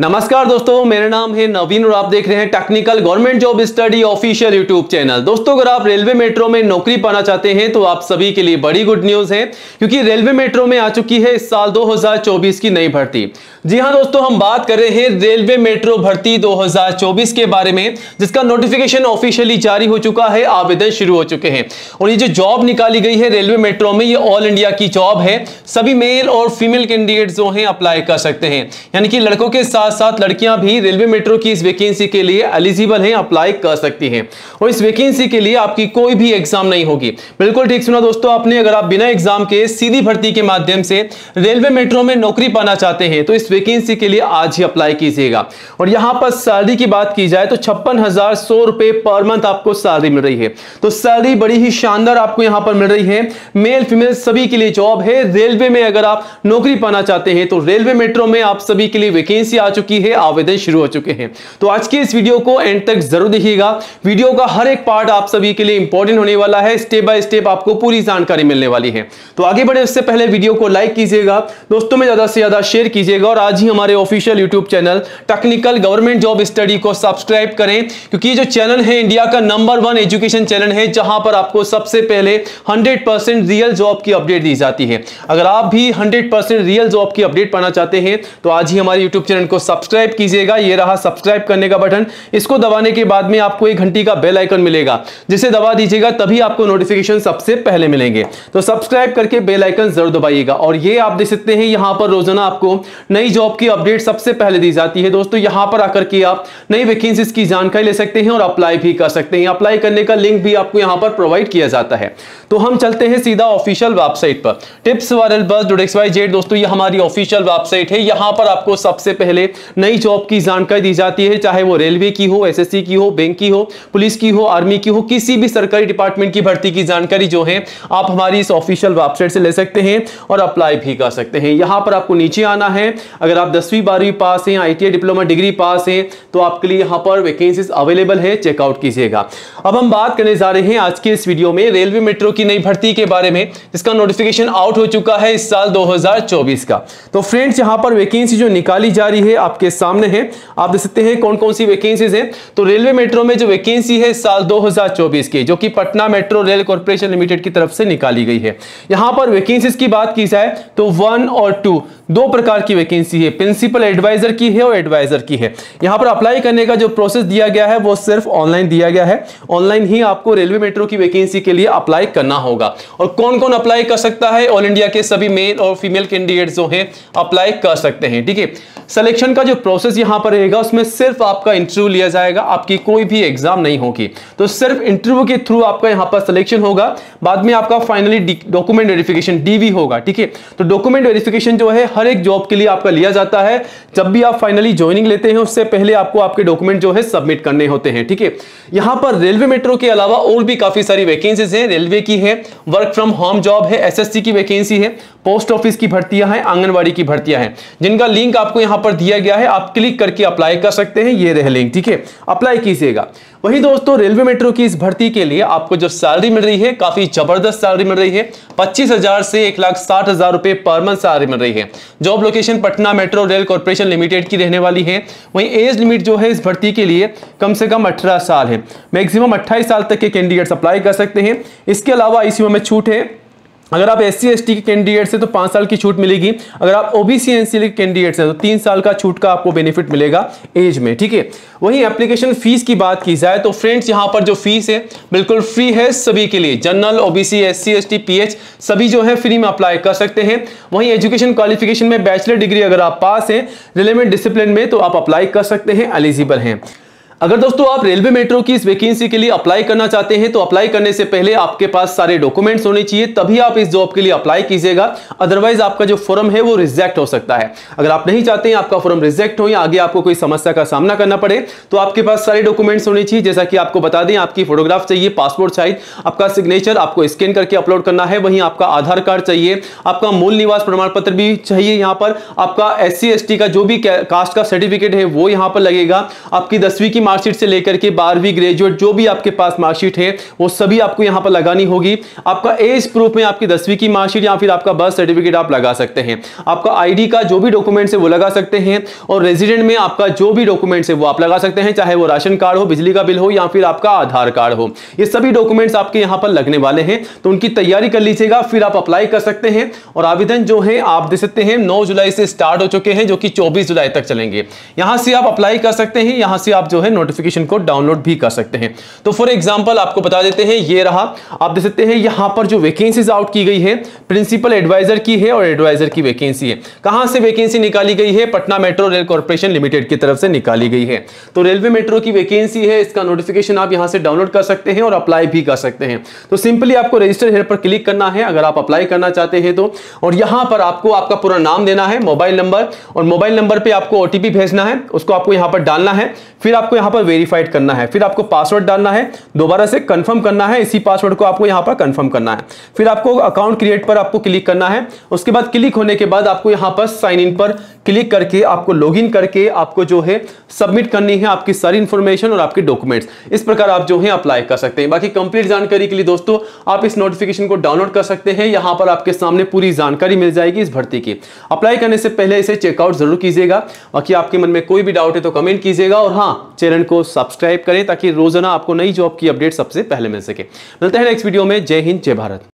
नमस्कार दोस्तों, मेरा नाम है नवीन और आप देख रहे हैं technical government job study official YouTube channel दोस्तों, अगर आप रेलवे मेट्रो में नौकरी पाना चाहते हैं तो आप सभी के लिए बड़ी गुड न्यूज़ है, क्योंकि रेलवे मेट्रो में आ चुकी है इस साल 2024 की नई भर्ती। जी हाँ दोस्तों, हम बात कर रहे हैं रेलवे मेट्रो भर्ती 2024 के बारे में, जिसका नोटिफिकेशन ऑफिशियली जारी हो चुका है, आवेदन शुरू हो चुके हैं। और ये जो जॉब निकाली गई है रेलवे मेट्रो में, ये ऑल इंडिया की जॉब है। सभी मेल और फीमेल कैंडिडेट जो है अप्लाई कर सकते हैं। यानी कि लड़कों के साथ साथ साथ लड़कियाँ भी रेलवे मेट्रो की इस वैकेंसी के लिए एलिजिबल हैं अप्लाई कर सकती हैं। और इस वैकेंसी के लिए आपकी कोई भी एग्ज़ाम नहीं होगी। बिल्कुल ठीक सुना दोस्तों आपने, अगर आप बिना एग्ज़ाम के सीधी भर्ती के माध्यम से रेलवे मेट्रो में नौकरी पाना चाहते हैं तो इस वैकेंसी के लिए आज ही अप्लाई कीजिएगा। और यहाँ पर सैलरी की बात की जाए तो छप्पन पर मंथ आपको सैलरी मिल रही है। तो सैलरी बड़ी ही शानदार आपको यहाँ पर मिल रही है। मेल फीमेल सभी के लिए जॉब है। रेलवे में अगर आप नौकरी पाना चाहते हैं तो रेलवे मेट्रो में आप सभी के लिए वैकेंसी आ चुकी है, आवेदन शुरू हो चुके हैं। तो आज के इस वीडियो को एंड तक ज़रूर देखिएगा। वीडियो का हर एक पार्ट आप सभी के लिए इंपॉर्टेंट होने वाला है। स्टेप बाय स्टेप आपको पूरी जानकारी मिलने वाली है। तो आगे बढ़े, उससे पहले वीडियो को लाइक कीजिएगा। दोस्तों, में ज़्यादा से ज़्यादा शेयर कीजिएगा और आज ही हमारे official YouTube channel technical government job study को सब्सक्राइब करें। क्योंकि जो चैनल है इंडिया का नंबर वन एजुकेशन चैनल है, जहाँ पर आपको सबसे पहले 100% रियल जॉब की अपडेट दी जाती है। अगर आप भी 100% रियल जॉब की अपडेट पाना चाहते हैं तो आज ही हमारे यूट्यूब चैनल को सब्सक्राइब कीजिएगा, ये रहा सब्सक्राइब करने का बटन। इसको दबाने के बाद में आपको एक घंटी का बेल आइकन मिलेगा, जिसे दबा दीजिएगा, तभी आपको नोटिफिकेशन सबसे पहले मिलेंगे। तो सब्सक्राइब करके बेल आइकन ज़रूर दबाइएगा। और ये आप देख सकते हैं, यहाँ पर रोज़ाना आपको नई जॉब की अपडेट सबसे पहले दी जाती है। दोस्तों, यहाँ पर आकर के आप नई वैकेंसीज की जानकारी ले सकते हैं और अप्लाई भी कर सकते हैं। अप्लाई करने का लिंक भी आपको यहाँ पर प्रोवाइड किया जाता है। तो हम चलते हैं सीधा ऑफिशियल वेबसाइट पर। Tips viral buzz dot x y z दोस्तों, ये हमारी ऑफिशियल वेबसाइट है। यहाँ पर आपको सबसे पहले नई जॉब की जानकारी दी जाती है, चाहे वो रेलवे की हो एसएससी की हो, बैंक की हो, पुलिस की हो, आर्मी की हो, किसी भी सरकारी डिपार्टमेंट की भर्ती की जानकारी जो है, आप हमारी इस ऑफिशियल वेबसाइट से ले सकते हैं और अप्लाई भी कर सकते हैं। यहाँ पर आपको नीचे आना है। अगर आप दसवीं, बारहवीं पास हैं आईटीआई डिप्लोमा डिग्री पास हैं तो आपके लिए यहाँ पर वैकेंसीज अवेलेबल है। चेकआउट कीजिएगा। अब हम बात करने जा रहे हैं आज के इस वीडियो में रेलवे मेट्रो की नई भर्ती के बारे में, जिसका नोटिफिकेशन आउट हो चुका है इस साल 2024 का। तो फ्रेंड्स यहाँ पर वैकेंसी जो निकाली जा रही है आपके सामने है। आप देख सकते हैं कौन कौन सी वैकेंसीज हैं। तो रेलवे मेट्रो में जो वैकेंसी है साल 2024 की, जो कि Patna metro rail corporation limited की तरफ़ से निकाली गई है। यहाँ पर वैकेंसीज की बात की जाए तो वन और टू, दो प्रकार की वैकेंसी है। प्रिंसिपल एडवाइजर की है और एडवाइजर की है। यहाँ पर अप्लाई करने का जो प्रोसेस दिया गया है, वो सिर्फ़ ऑनलाइन दिया गया है। ऑनलाइन ही आपको रेलवे मेट्रो की वैकेंसी के लिए अप्लाई करना होगा। और कौन कौन अप्लाई कर सकता है? ऑल इंडिया के सभी मेल और फीमेल कैंडिडेट जो है अप्लाई कर सकते हैं। ठीक है? सिलेक्शन का जो प्रोसेस यहाँ पर रहेगा, उसमें सिर्फ़ आपका इंटरव्यू लिया जाएगा, आपकी कोई भी एग्ज़ाम नहीं होगी। तो सिर्फ़ इंटरव्यू के थ्रू आपका यहाँ पर सिलेक्शन होगा, बाद में आपका फाइनली डॉक्यूमेंट वेरिफिकेशन डीवी होगा, ठीक है? तो डॉक्यूमेंट वेरिफिकेशन जो है, हर एक जॉब के लिए आपका लिया जाता है। जब भी आप फाइनली ज्वाइनिंग लेते हैं, उससे पहले आपको आपके डॉक्यूमेंट जो है सबमिट करने होते हैं, ठीक है? यहाँ पर रेलवे मेट्रो के अलावा और भी काफ़ी सारी वैकेंसीज हैं। रेलवे की है वर्क फ्रॉम होम जॉब है एसएससी की वैकेंसी है पोस्ट ऑफ़िस की भर्तियाँ हैं, आंगनबाड़ी की भर्तियाँ हैं। जिनका लिंक आपको यहाँ पर दिया गया है, आप क्लिक करके अप्लाई कर सकते हैं, ये रहे लिंक ठीक है? अप्लाई कीजिएगा। वही दोस्तों, रेलवे मेट्रो की इस भर्ती के लिए आपको जो सैलरी मिल रही है, काफ़ी ज़बरदस्त सैलरी मिल रही है। पच्चीस हज़ार से एक लाख साठ हज़ार रुपए पर मंथ सैलरी मिल रही है। Job location Patna metro rail corporation limited की रहने वाली है। वहीं एज लिमिट जो है इस भर्ती के लिए कम से कम अठारह साल है। मैक्सिमम अट्ठाईस साल तक के कैंडिडेट्स अप्लाई कर सकते हैं। इसके अलावा इसी में छूट है अगर आप एस सी के कैंडिडेट से तो पाँच साल की छूट मिलेगी। अगर आप ओबीसी एनसी के कैंडिडेट से तो तीन साल का छूट का आपको बेनिफिट मिलेगा एज में, ठीक है? वहीं एप्लीकेशन फ़ीस की बात की जाए तो फ्रेंड्स यहाँ पर जो फ़ीस है, बिल्कुल फ्री है सभी के लिए। General OBC S C S सभी जो है फ्री में अप्लाई कर सकते हैं। वहीं एजुकेशन क्वालिफिकेशन में बैचलर डिग्री अगर आप पास हैं रिलेवेंट डिसिप्लिन में तो आप अप्लाई कर सकते हैं एलिजिबल हैं। अगर दोस्तों आप रेलवे मेट्रो की इस वैकेंसी के लिए अप्लाई करना चाहते हैं तो अप्लाई करने से पहले आपके पास सारे डॉक्यूमेंट्स होने चाहिए, तभी आप इस जॉब के लिए अप्लाई कीजिएगा। अदरवाइज़ आपका जो फॉर्म है, वो रिजेक्ट हो सकता है। अगर आप नहीं चाहते हैं आपका फॉर्म रिजेक्ट हो या आगे आपको कोई समस्या का सामना करना पड़े तो आपके पास सारे डॉक्यूमेंट्स होने चाहिए। जैसा कि आपको बता दें, आपकी फोटोग्राफ चाहिए पासपोर्ट साइज़ आपका सिग्नेचर आपको स्कैन करके अपलोड करना है, वहीं आपका आधार कार्ड चाहिए, आपका मूल निवास प्रमाण पत्र भी चाहिए यहाँ पर, आपका एस सी का जो भी कास्ट का सर्टिफिकेट है, वो यहाँ पर लगेगा, आपकी दसवीं की मार्कशीट से लेकर के बारहवीं ग्रेजुएट जो भी आपके पास मार्कशीट है, वो सभी आपको यहाँ पर लगानी होगी। आपका एज प्रूफ में आपकी दसवीं की मार्कशीट या फिर आपका बर्थ सर्टिफिकेट आप लगा सकते हैं। आपका आईडी का जो भी डॉक्यूमेंट्स है वो लगा सकते हैं और रेजिडेंट में आपका जो भी डॉक्यूमेंट्स है वो आप लगा सकते हैं, चाहे वो राशन कार्ड हो, बिजली का बिल हो या फिर आपका आधार कार्ड हो। ये सभी डॉक्यूमेंट्स आपके यहाँ पर लगने वाले हैं। तो उनकी तैयारी कर लीजिएगा, फिर आप अप्लाई कर सकते हैं और आवेदन जो है आप दे सकते हैं। नौ जुलाई से स्टार्ट हो चुके हैं, जो कि चौबीस जुलाई तक चलेंगे। यहाँ से आप अप्लाई कर सकते हैं, यहाँ से आप जो है नोटिफिकेशन को डाउनलोड भी कर सकते हैं। तो फॉर एग्ज़ाम्पल आपको बता देते हैं, ये रहा। आप देख सकते हैं, यहाँ पर जो वैकेंसीज आउट की गई है प्रिंसिपल एडवाइजर की है और एडवाइजर की वैकेंसी है। कहाँ से वैकेंसी निकाली गई है? Patna metro rail corporation limited की तरफ़ से निकाली गई है। तो रेलवे मेट्रो की वैकेंसी है, इसका नोटिफिकेशन आप यहाँ से डाउनलोड कर सकते हैं और अप्लाई भी कर सकते हैं। तो सिंपली आपको रजिस्टर हेयर पर क्लिक करना है, अगर आप अप्लाई करना चाहते हैं तो। और यहाँ पर आपको, आपका पूरा नाम देना है मोबाइल नंबर और मोबाइल नंबर पर आपको ओटीपी भेजना है, उसको आपको यहाँ पर डालना है। फिर आपको यहाँ पर वेरीफाइड करना है। फिर आपको पासवर्ड डालना है, दोबारा से कंफर्म करना है, इसी पासवर्ड को आपको यहाँ पर कंफर्म करना है। फिर आपको अकाउंट क्रिएट पर आपको क्लिक करना है, उसके बाद क्लिक होने के बाद आपको यहाँ पर साइन इन पर क्लिक करके, आपको लॉगिन करके आपको जो है सबमिट करनी है आपकी सारी इंफॉर्मेशन और आपके डॉक्यूमेंट्स इस प्रकार आप जो है अप्लाई कर सकते हैं। बाकी कंप्लीट जानकारी के लिए दोस्तों, आप इस नोटिफिकेशन को डाउनलोड कर सकते हैं। यहाँ पर आपके सामने पूरी जानकारी मिल जाएगी इस भर्ती की। अप्लाई करने से पहले इसे चेकआउट ज़रूर कीजिएगा। बाकी आपके मन में कोई भी डाउट है तो कमेंट कीजिएगा और हाँ चैनल को सब्सक्राइब करें ताकि रोज़ाना आपको नई जॉब की अपडेट सबसे पहले मिल सके। मिलते हैं नेक्स्ट वीडियो में। जय हिंद, जय भारत।